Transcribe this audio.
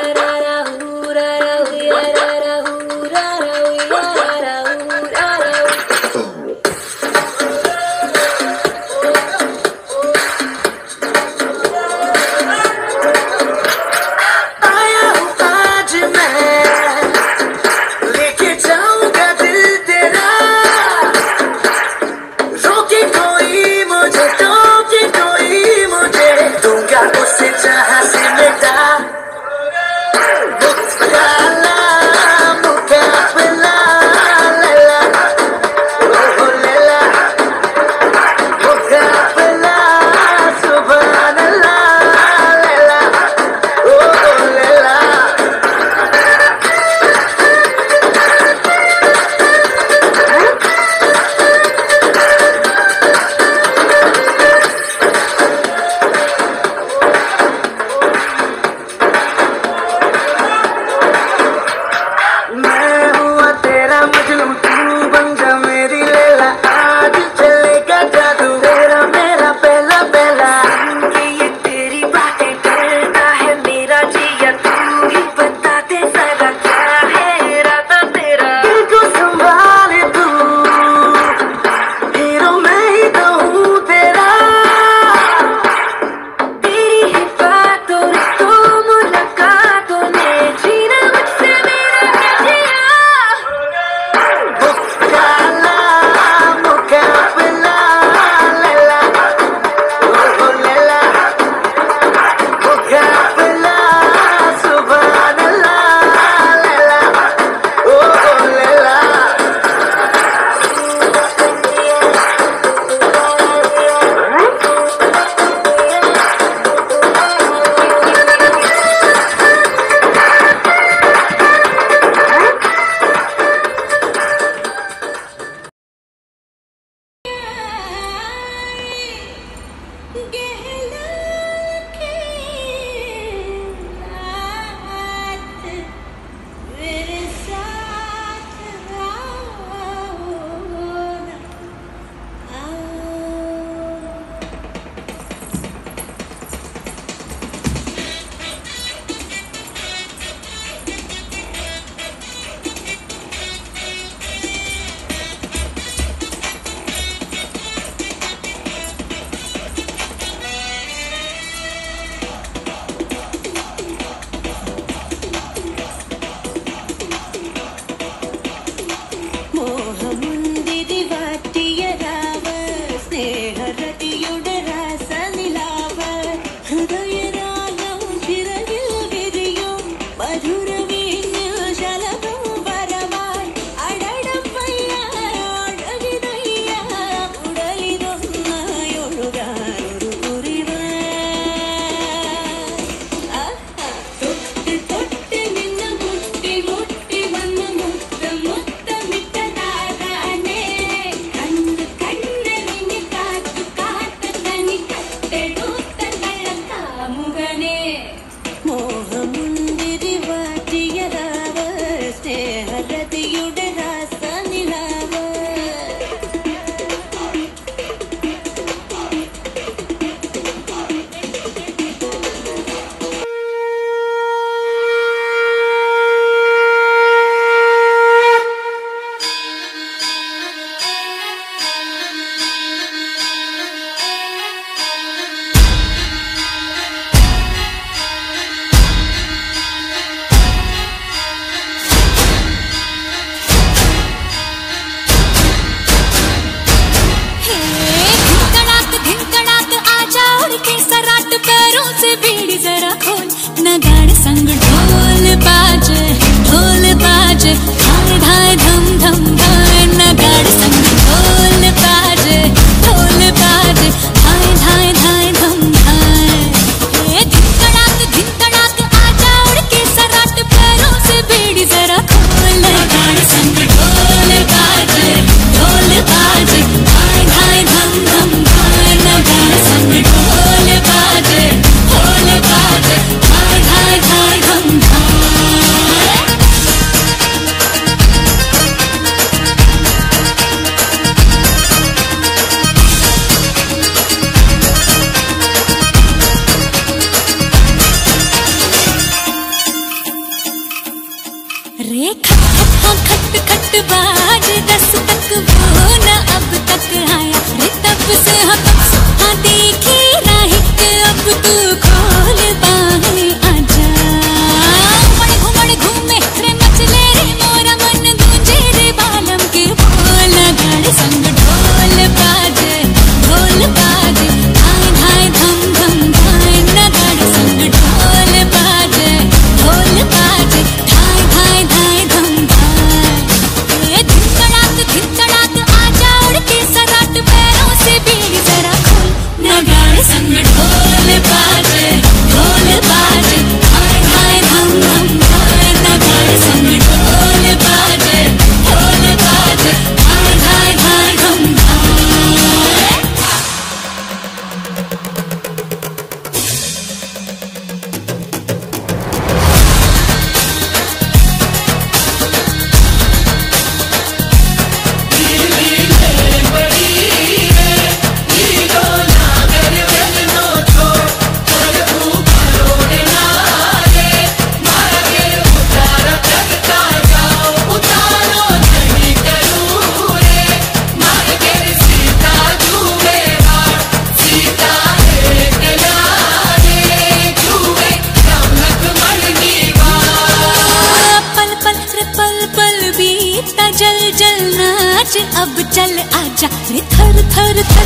quiero. could जल जल नाच अब चल आजा रे थर थर थर।